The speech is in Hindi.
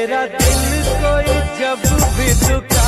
तेरा दिल कोई जब भी दुख